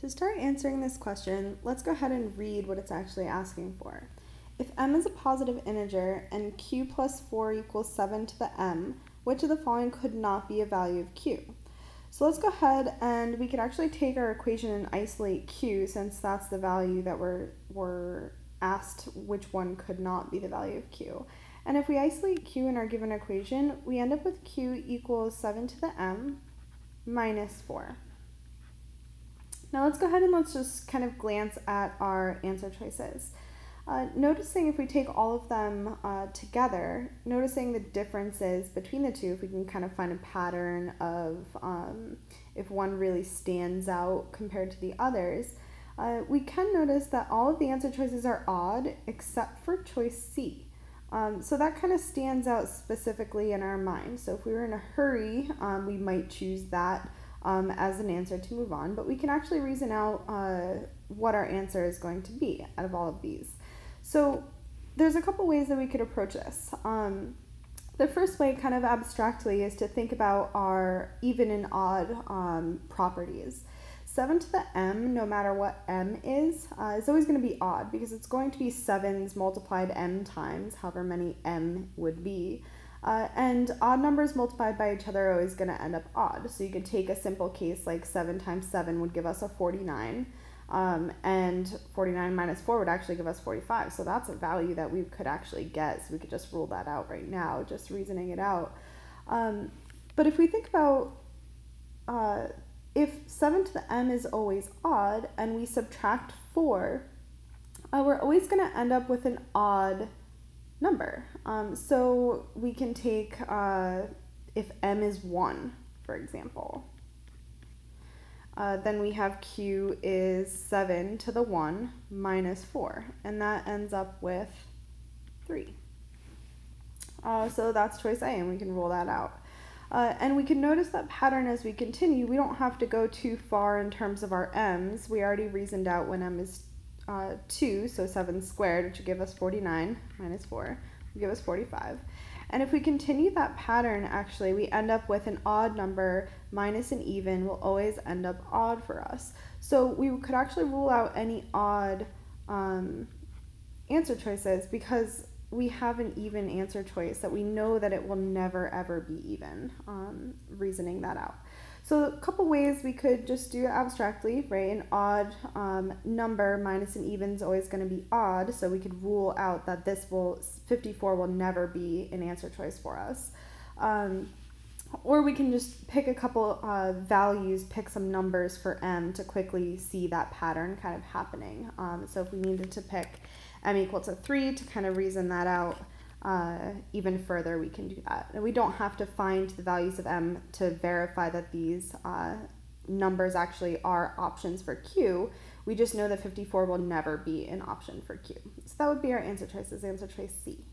To start answering this question, let's go ahead and read what it's actually asking for. If m is a positive integer and q plus 4 equals 7 to the m, which of the following could not be a value of q? So let's go ahead and we could actually take our equation and isolate q since that's the value that we're, we're asked which one could not be the value of q. And if we isolate q in our given equation, we end up with q equals 7 to the m minus 4. Now let's go ahead and let's just kind of glance at our answer choices. Uh, noticing if we take all of them uh, together, noticing the differences between the two, if we can kind of find a pattern of um, if one really stands out compared to the others, uh, we can notice that all of the answer choices are odd except for choice C. Um, so that kind of stands out specifically in our mind. So if we were in a hurry, um, we might choose that um, as an answer to move on, but we can actually reason out uh, what our answer is going to be out of all of these. So there's a couple ways that we could approach this. Um, the first way, kind of abstractly, is to think about our even and odd um, properties. 7 to the m, no matter what m is, uh, is always going to be odd because it's going to be 7's multiplied m times, however many m would be. Uh, and odd numbers multiplied by each other are always going to end up odd. So you could take a simple case like 7 times 7 would give us a 49. Um, and 49 minus 4 would actually give us 45. So that's a value that we could actually get. So we could just rule that out right now, just reasoning it out. Um, but if we think about uh, if 7 to the m is always odd and we subtract 4, uh, we're always going to end up with an odd number. Um, so we can take, uh, if m is 1, for example, uh, then we have q is 7 to the 1 minus 4, and that ends up with 3. Uh, so that's choice A, and we can rule that out. Uh, and we can notice that pattern as we continue. We don't have to go too far in terms of our m's. We already reasoned out when m is uh, 2, so 7 squared, which would give us 49 minus 4 give us 45. And if we continue that pattern, actually, we end up with an odd number minus an even will always end up odd for us. So we could actually rule out any odd um, answer choices because we have an even answer choice that we know that it will never ever be even, um, reasoning that out. So a couple ways we could just do it abstractly, right? An odd um, number minus an even is always going to be odd, so we could rule out that this will 54 will never be an answer choice for us. Um, or we can just pick a couple uh, values, pick some numbers for m to quickly see that pattern kind of happening. Um, so if we needed to pick m equal to 3 to kind of reason that out, uh, even further, we can do that. And we don't have to find the values of m to verify that these uh, numbers actually are options for q. We just know that 54 will never be an option for q. So that would be our answer choices, answer choice C.